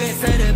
they said it.